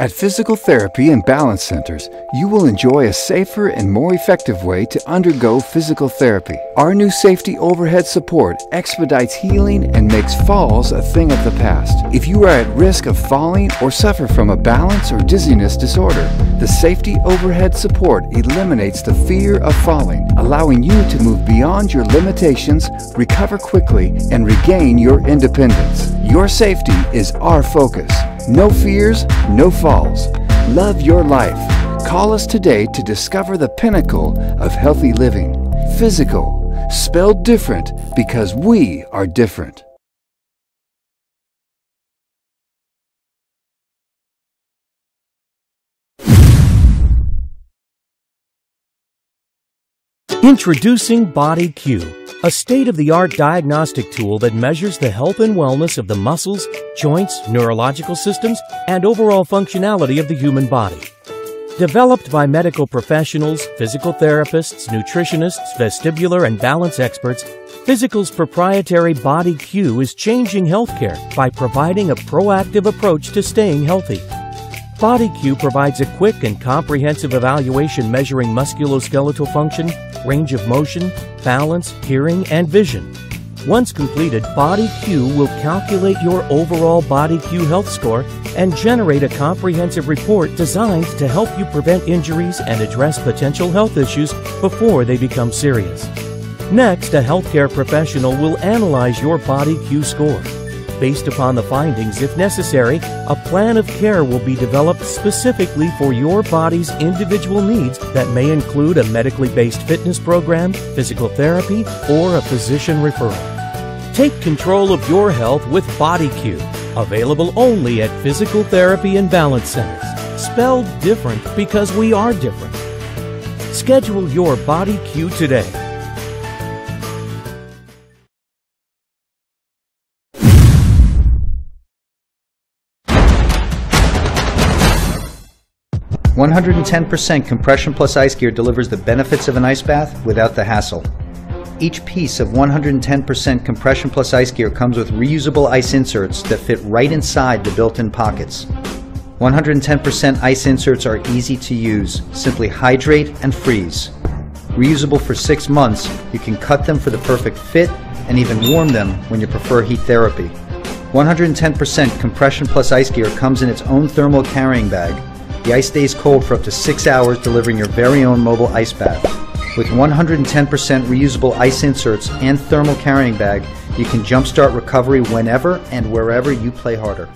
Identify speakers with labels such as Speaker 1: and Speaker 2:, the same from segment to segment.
Speaker 1: At Fyzical therapy and balance centers, you will enjoy a safer and more effective way to undergo physical therapy. Our new safety overhead support expedites healing and makes falls a thing of the past. If you are at risk of falling or suffer from a balance or dizziness disorder, the safety overhead support eliminates the fear of falling, allowing you to move beyond your limitations, recover quickly, and regain your independence. Your safety is our focus. No fears, no falls. Love your life. Call us today to discover the pinnacle of healthy living. Fyzical, spelled different because we are different.
Speaker 2: Introducing BodyQ, a state-of-the-art diagnostic tool that measures the health and wellness of the muscles, joints, neurological systems, and overall functionality of the human body. Developed by medical professionals, physical therapists, nutritionists, vestibular, and balance experts, Fyzical's proprietary BodyQ is changing healthcare by providing a proactive approach to staying healthy. BodyQ provides a quick and comprehensive evaluation measuring musculoskeletal function, range of motion, balance, hearing, and vision. Once completed, BodyQ will calculate your overall BodyQ health score and generate a comprehensive report designed to help you prevent injuries and address potential health issues before they become serious. Next, a healthcare professional will analyze your BodyQ score. Based upon the findings, if necessary, a plan of care will be developed specifically for your body's individual needs that may include a medically based fitness program, physical therapy, or a physician referral. Take control of your health with BodyQ, available only at Fyzical therapy and balance centers. Spelled different because we are different. Schedule your BodyQ today.
Speaker 3: One hundred and ten percent compression plus ice gear delivers the benefits of an ice bath without the hassle. Each piece of 110% compression plus ice gear comes with reusable ice inserts that fit right inside the built-in pockets. 110% ice inserts are easy to use. Simply hydrate and freeze. Reusable for six months, you can cut them for the perfect fit and even warm them when you prefer heat therapy. 110% compression plus ice gear comes in its own thermal carrying bag. The ice stays cold for up to six hours, delivering your very own mobile ice bath. With 110% reusable ice inserts and thermal carrying bag, you can jumpstart recovery whenever and wherever you play harder.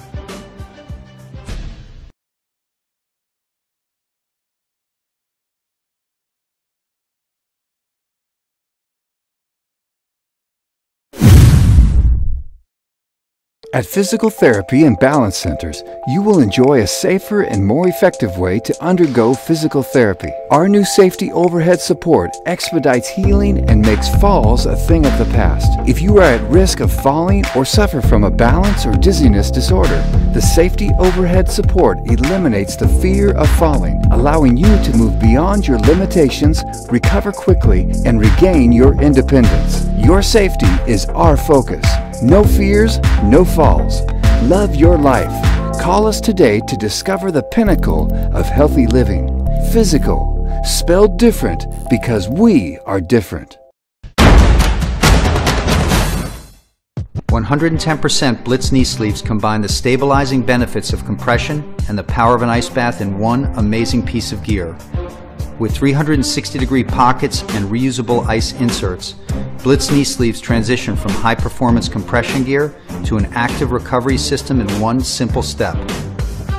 Speaker 1: At Fyzical therapy and balance centers, you will enjoy a safer and more effective way to undergo physical therapy. Our new safety overhead support expedites healing and makes falls a thing of the past. If you are at risk of falling or suffer from a balance or dizziness disorder, the safety overhead support eliminates the fear of falling, allowing you to move beyond your limitations, recover quickly, and regain your independence. Your safety is our focus. No fears, no falls. Love your life. Call us today to discover the pinnacle of healthy living. Fyzical, spelled different because we are different.
Speaker 3: 110% Blitz knee sleeves combine the stabilizing benefits of compression and the power of an ice bath in one amazing piece of gear. With 360 degree pockets and reusable ice inserts, Blitz knee sleeves transition from high performance compression gear to an active recovery system in one simple step.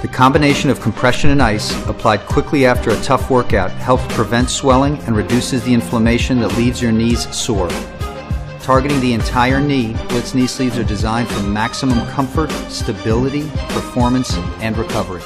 Speaker 3: The combination of compression and ice, applied quickly after a tough workout, helps prevent swelling and reduces the inflammation that leaves your knees sore. Targeting the entire knee, Blitz knee sleeves are designed for maximum comfort, stability, performance, and recovery.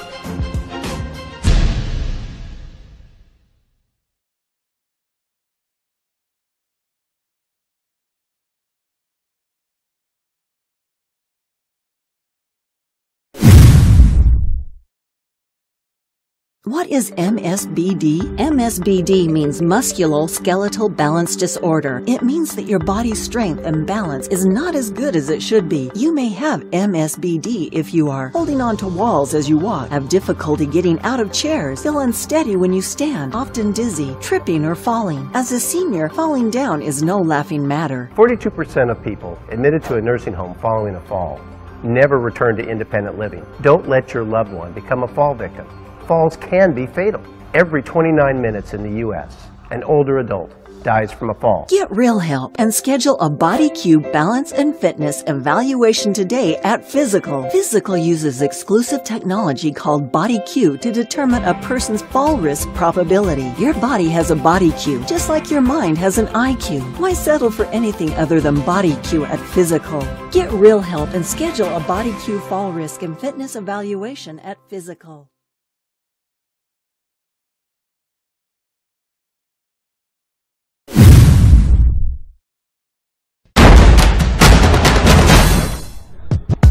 Speaker 4: What is MSBD? MSBD means musculoskeletal balance disorder. It means that your body's strength and balance is not as good as it should be. You may have MSBD if you are holding on to walls as you walk, have difficulty getting out of chairs, feel unsteady when you stand, often dizzy, tripping or falling. As a senior, falling down is no laughing matter.
Speaker 5: 42% of people admitted to a nursing home following a fall never return to independent living. Don't let your loved one become a fall victim falls can be fatal. Every 29 minutes in the U.S., an older adult dies from a fall.
Speaker 4: Get real help and schedule a BodyQ balance and fitness evaluation today at Fyzical. Fyzical uses exclusive technology called BodyQ to determine a person's fall risk probability. Your body has a BodyQ, just like your mind has an IQ. Why settle for anything other than BodyQ at Fyzical? Get real help and schedule a BodyQ fall risk and fitness evaluation at Fyzical.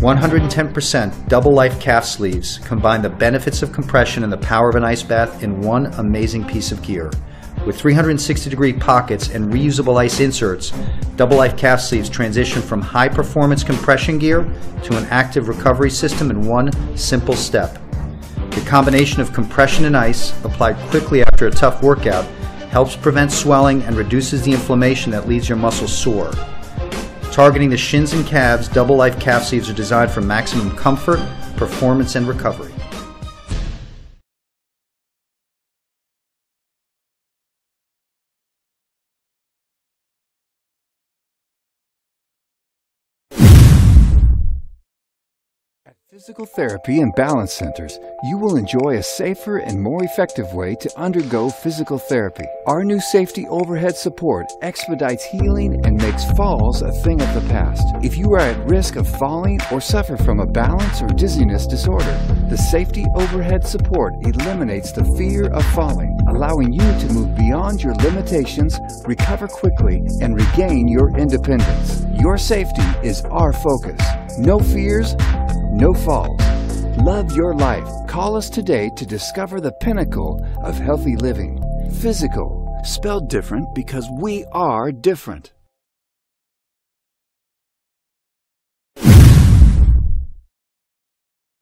Speaker 3: One hundred and ten percent double life calf sleeves combine the benefits of compression and the power of an ice bath in one amazing piece of gear. With 360 degree pockets and reusable ice inserts, Double Life calf sleeves transition from high performance compression gear to an active recovery system in one simple step. The combination of compression and ice, applied quickly after a tough workout, helps prevent swelling and reduces the inflammation that leaves your muscles sore. Targeting the shins and calves, Double Life calf sleeves are designed for maximum comfort, performance, and recovery.
Speaker 1: Fyzical therapy and balance centers, you will enjoy a safer and more effective way to undergo physical therapy. Our new safety overhead support expedites healing and makes falls a thing of the past. If you are at risk of falling or suffer from a balance or dizziness disorder, the safety overhead support eliminates the fear of falling, allowing you to move beyond your limitations, recover quickly, and regain your independence. Your safety is our focus. No fears, no falls. Love your life. Call us today to discover the pinnacle of healthy living. Fyzical, spelled different because we are different.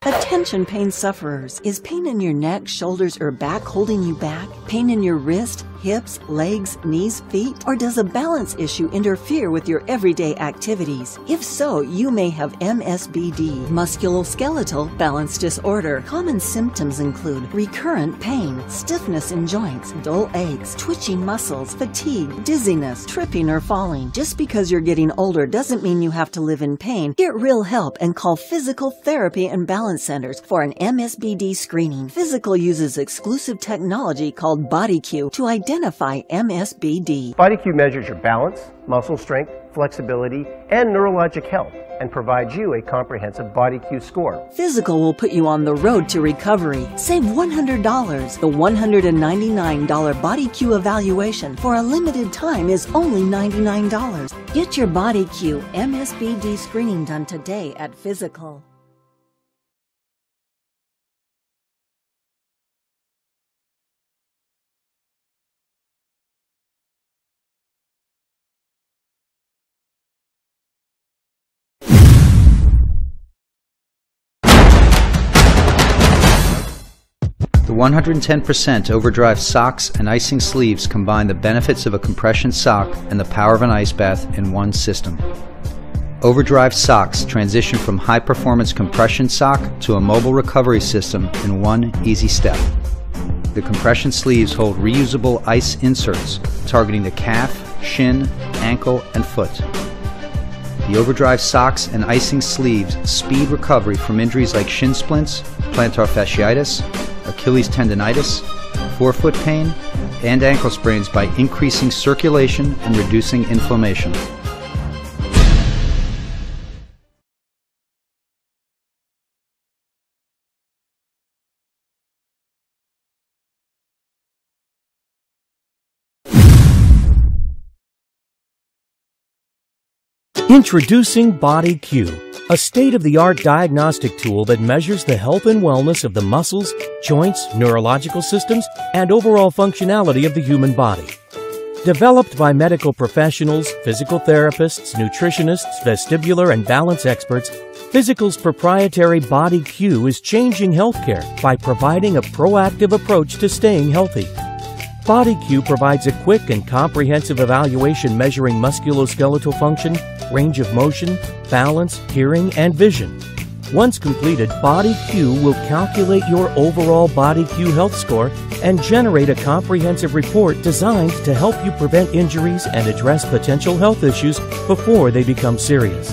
Speaker 4: Attention pain sufferers. Is pain in your neck, shoulders, or back holding you back? Pain in your wrist, hips, legs, knees, feet? Or does a balance issue interfere with your everyday activities? If so, you may have MSBD, musculoskeletal balance disorder. Common symptoms include recurrent pain, stiffness in joints, dull aches, twitching muscles, fatigue, dizziness, tripping or falling. Just because you're getting older doesn't mean you have to live in pain. Get real help and call Fyzical Therapy and Balance Centers for an MSBD screening. Fyzical uses exclusive technology called BodyQ to identify MSBD.
Speaker 5: BodyQ measures your balance, muscle strength, flexibility, and neurologic health and provides you a comprehensive BodyQ score.
Speaker 4: Fyzical will put you on the road to recovery. Save $100. The $199 BodyQ evaluation for a limited time is only $99. Get your BodyQ MSBD screening done today at
Speaker 3: Fyzical. 110% overdrive socks and icing sleeves combine the benefits of a compression sock and the power of an ice bath in one system. Overdrive socks transition from high performance compression sock to a mobile recovery system in one easy step. The compression sleeves hold reusable ice inserts targeting the calf, shin, ankle, and foot. The overdrive socks and icing sleeves speed recovery from injuries like shin splints, plantar fasciitis, Achilles tendonitis, forefoot pain, and ankle sprains by increasing circulation and reducing inflammation.
Speaker 2: Introducing BodyQ, a state of the art diagnostic tool that measures the health and wellness of the muscles, joints, neurological systems, and overall functionality of the human body. Developed by medical professionals, physical therapists, nutritionists, vestibular, and balance experts, Fyzical's proprietary BodyQ is changing healthcare by providing a proactive approach to staying healthy. BodyQ provides a quick and comprehensive evaluation measuring musculoskeletal function, range of motion, balance, hearing, and vision. Once completed, BodyQ will calculate your overall BodyQ health score and generate a comprehensive report designed to help you prevent injuries and address potential health issues before they become serious.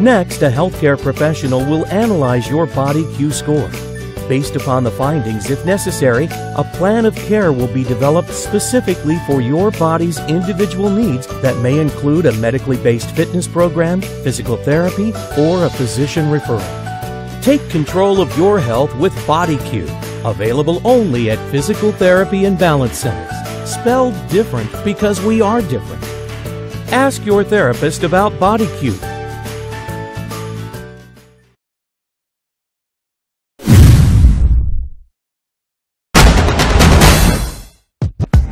Speaker 2: Next, a healthcare professional will analyze your BodyQ score. Based upon the findings, if necessary, a plan of care will be developed specifically for your body's individual needs that may include a medically based fitness program, physical therapy, or a physician referral. Take control of your health with BodyQ, available only at Fyzical therapy and balance centers. Spelled different because we are different. Ask your therapist about BodyQ.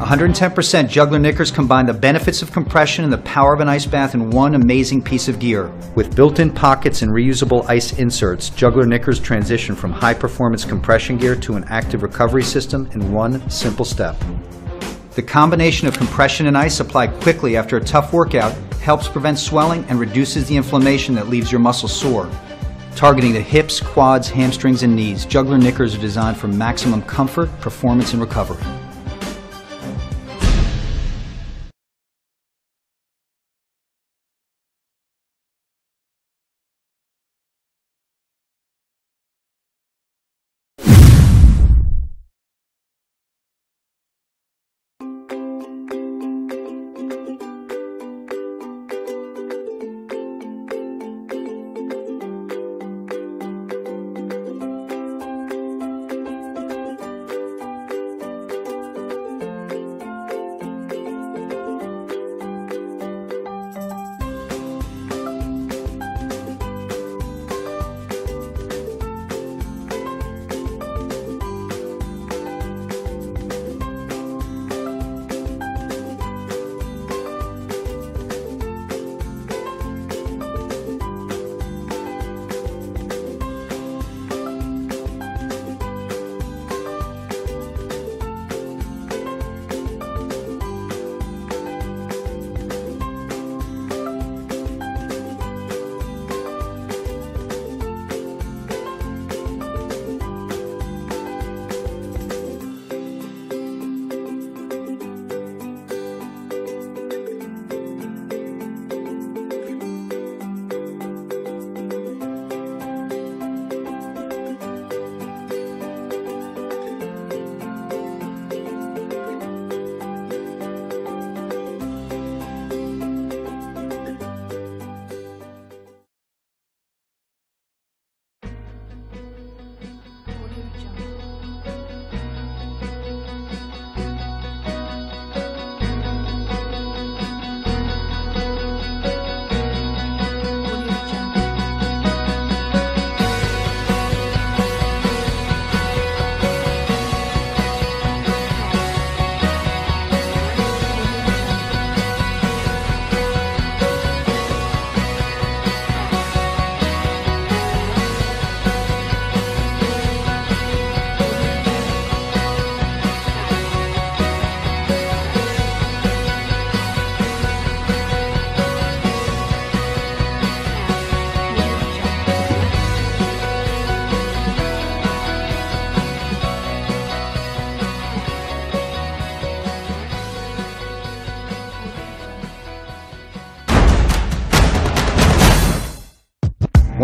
Speaker 3: 110% Juggler Knickers combine the benefits of compression and the power of an ice bath in one amazing piece of gear. With built-in pockets and reusable ice inserts, Juggler Knickers transition from high-performance compression gear to an active recovery system in one simple step. The combination of compression and ice applied quickly after a tough workout helps prevent swelling and reduces the inflammation that leaves your muscles sore. Targeting the hips, quads, hamstrings, and knees, Juggler Knickers are designed for maximum comfort, performance, and recovery.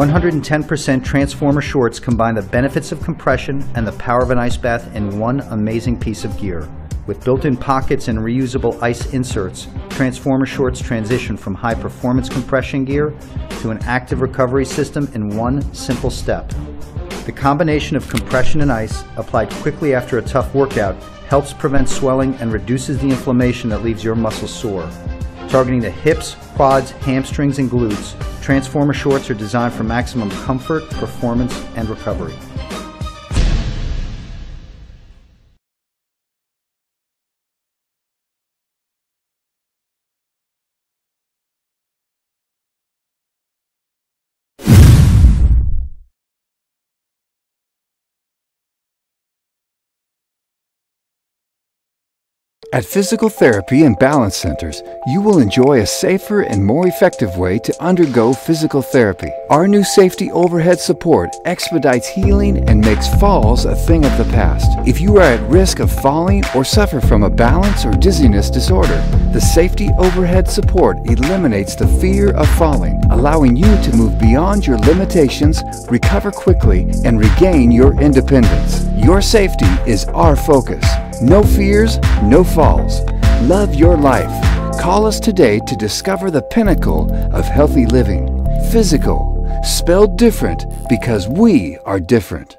Speaker 3: 110% Transformer shorts combine the benefits of compression and the power of an ice bath in one amazing piece of gear. With built-in pockets and reusable ice inserts, Transformer shorts transition from high-performance compression gear to an active recovery system in one simple step. The combination of compression and ice, applied quickly after a tough workout, helps prevent swelling and reduces the inflammation that leaves your muscles sore. Targeting the hips, quads, hamstrings, and glutes. Transformer shorts are designed for maximum comfort, performance, and recovery.
Speaker 1: At Fyzical therapy and balance centers, you will enjoy a safer and more effective way to undergo physical therapy. Our new safety overhead support expedites healing and makes falls a thing of the past. If you are at risk of falling or suffer from a balance or dizziness disorder, the safety overhead support eliminates the fear of falling, allowing you to move beyond your limitations, recover quickly, and regain your independence. Your safety is our focus. No fears, no falls. Love your life. Call us today to discover the pinnacle of healthy living. Fyzical, spelled different because we are different.